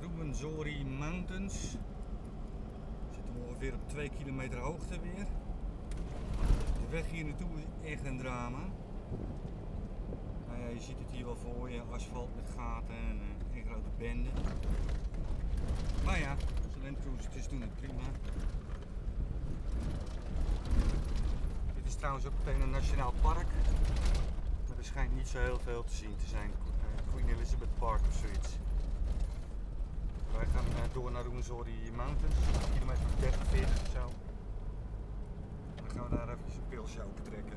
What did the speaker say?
Ruwenzori Mountains. We zitten ongeveer op 2 kilometer hoogte weer. De weg hier naartoe is echt een drama. Nou je ziet het hier wel voor je, asfalt met gaten en eh, een grote bende. Maar ja, als landcruiser doen het prima. Dit is trouwens ook meteen een nationaal park. Er schijnt niet zo heel veel te zien te zijn. Eh, Queen Elizabeth Park of door naar Ruwenzori Mountains, kilometer 30, 40 of zo. Dan gaan we daar even een pilsje open trekken.